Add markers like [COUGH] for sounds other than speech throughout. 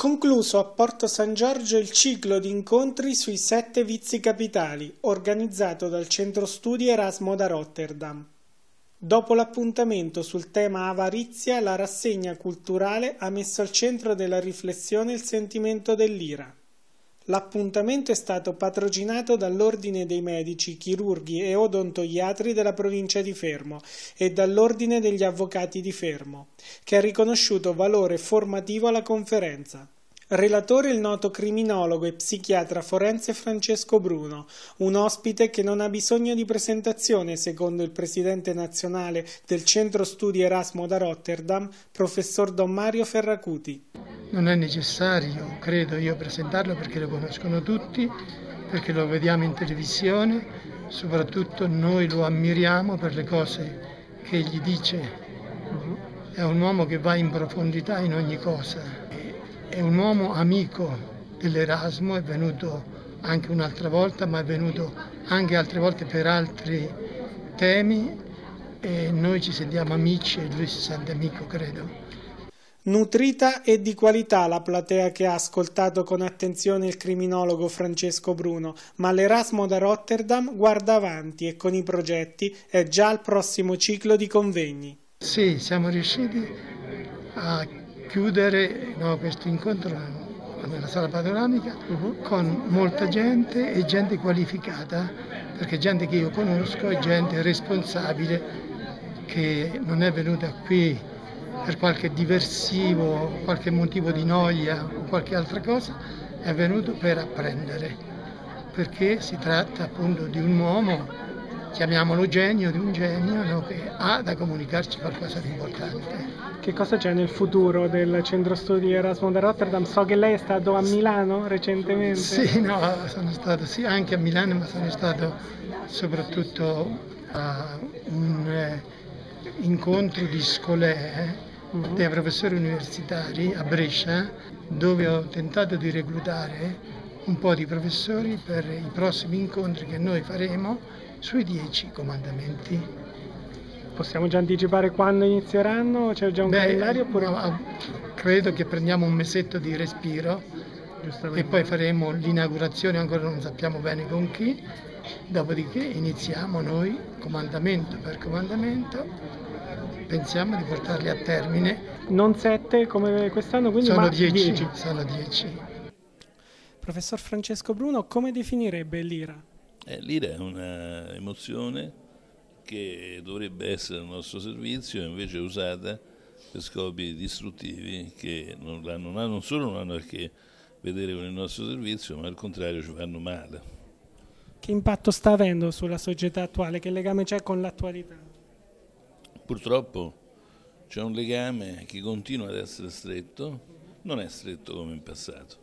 Concluso a Porto San Giorgio il ciclo di incontri sui sette vizi capitali, organizzato dal Centro Studi Erasmo da Rotterdam. Dopo l'appuntamento sul tema avarizia, la rassegna culturale ha messo al centro della riflessione il sentimento dell'ira. L'appuntamento è stato patrocinato dall'Ordine dei Medici, Chirurghi e Odontoiatri della provincia di Fermo e dall'Ordine degli Avvocati di Fermo, che ha riconosciuto valore formativo alla conferenza. Relatore il noto criminologo e psichiatra forense Francesco Bruno, un ospite che non ha bisogno di presentazione secondo il presidente nazionale del Centro Studi Erasmo da Rotterdam, professor Don Mario Ferracuti. Non è necessario, credo io, presentarlo perché lo conoscono tutti, perché lo vediamo in televisione, soprattutto noi lo ammiriamo per le cose che egli dice. È un uomo che va in profondità in ogni cosa è un uomo amico dell'Erasmo, è venuto anche un'altra volta, ma è venuto anche altre volte per altri temi e noi ci sentiamo amici e lui si sente amico, credo. Nutrita e di qualità la platea che ha ascoltato con attenzione il criminologo Francesco Bruno, ma l'Erasmo da Rotterdam guarda avanti e con i progetti è già al prossimo ciclo di convegni. Sì, siamo riusciti a chiudere no, questo incontro nella sala panoramica uh-huh. con molta gente e gente qualificata, perché gente che io conosco è gente responsabile che non è venuta qui per qualche diversivo, qualche motivo di noia o qualche altra cosa, è venuto per apprendere, perché si tratta appunto di un uomo chiamiamolo genio, di un genio no, che ha da comunicarci qualcosa di importante. Che cosa c'è nel futuro del centro studi Erasmo da Rotterdam? So che lei è stato a Milano recentemente. Sì, no, sono stato sì, anche a Milano, ma sono stato soprattutto a un eh, incontro di scole uh-huh. dei professori universitari a Brescia, dove ho tentato di reclutare un po' di professori per i prossimi incontri che noi faremo sui dieci comandamenti. Possiamo già anticipare quando inizieranno? C'è già un Beh, calendario? Oppure... No, credo che prendiamo un mesetto di respiro e poi faremo l'inaugurazione, ancora non sappiamo bene con chi, dopodiché iniziamo noi comandamento per comandamento, pensiamo di portarli a termine. Non sette come quest'anno, quindi sono dieci, dieci. Sono dieci. Professor Francesco Bruno, come definirebbe l'IRA? Eh, l'ira è un'emozione che dovrebbe essere al nostro servizio e invece è usata per scopi distruttivi che non, hanno, non solo non hanno a che vedere con il nostro servizio, ma al contrario ci fanno male. Che impatto sta avendo sulla società attuale? Che legame c'è con l'attualità? Purtroppo c'è un legame che continua ad essere stretto, non è stretto come in passato,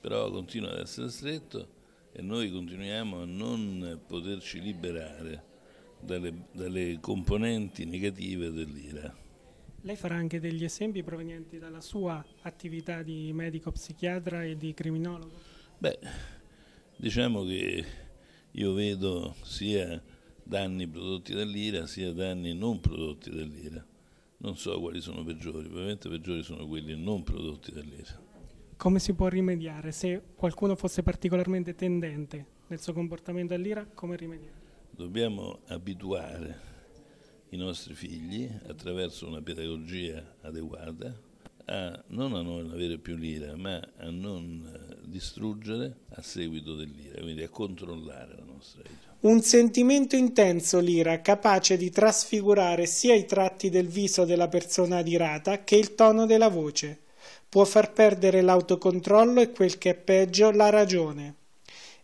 però continua ad essere stretto e noi continuiamo a non poterci liberare dalle, dalle componenti negative dell'IRA. Lei farà anche degli esempi provenienti dalla sua attività di medico psichiatra e di criminologo? Beh, diciamo che io vedo sia danni prodotti dall'IRA sia danni non prodotti dall'IRA. Non so quali sono peggiori, probabilmente peggiori sono quelli non prodotti dall'IRA come si può rimediare? Se qualcuno fosse particolarmente tendente nel suo comportamento all'ira, come rimediare? Dobbiamo abituare i nostri figli attraverso una pedagogia adeguata a non a non avere più l'ira, ma a non eh, distruggere a seguito dell'ira, quindi a controllare la nostra ira. Un sentimento intenso l'ira, capace di trasfigurare sia i tratti del viso della persona adirata che il tono della voce può far perdere l'autocontrollo e quel che è peggio la ragione.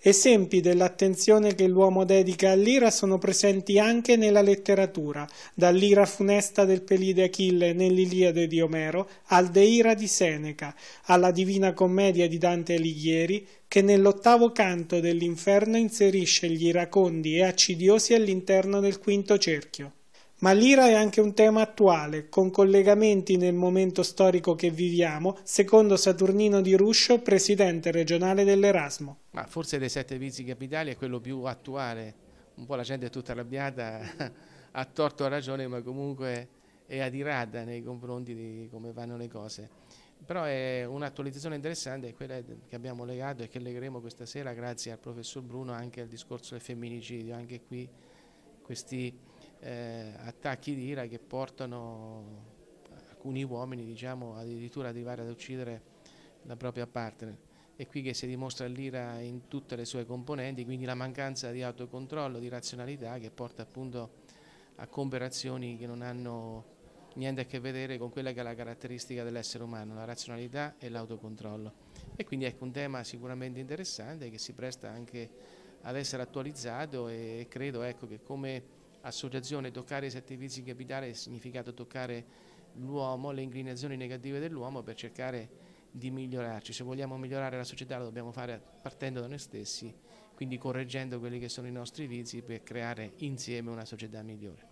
Esempi dell'attenzione che l'uomo dedica all'ira sono presenti anche nella letteratura, dall'ira funesta del Pelide Achille nell'Iliade di Omero al Deira di Seneca, alla Divina Commedia di Dante Alighieri, che nell'ottavo canto dell'Inferno inserisce gli iracondi e accidiosi all'interno del quinto cerchio. Ma l'ira è anche un tema attuale, con collegamenti nel momento storico che viviamo, secondo Saturnino Di Ruscio, presidente regionale dell'Erasmo. Ma forse dei sette vizi capitali è quello più attuale, un po' la gente è tutta arrabbiata, [LAUGHS] ha torto a ragione, ma comunque è adirata nei confronti di come vanno le cose. però è un'attualizzazione interessante, quella che abbiamo legato e che legheremo questa sera grazie al professor Bruno anche al discorso del femminicidio, anche qui questi eh, attacchi di ira che portano alcuni uomini diciamo, addirittura ad arrivare ad uccidere la propria partner. È qui che si dimostra l'ira in tutte le sue componenti, quindi la mancanza di autocontrollo, di razionalità che porta appunto a compiere che non hanno niente a che vedere con quella che è la caratteristica dell'essere umano, la razionalità e l'autocontrollo. E quindi ecco un tema sicuramente interessante che si presta anche ad essere attualizzato e credo ecco, che come associazione toccare i sette vizi capitali significato toccare l'uomo, le inclinazioni negative dell'uomo per cercare di migliorarci. Se vogliamo migliorare la società lo dobbiamo fare partendo da noi stessi, quindi correggendo quelli che sono i nostri vizi per creare insieme una società migliore.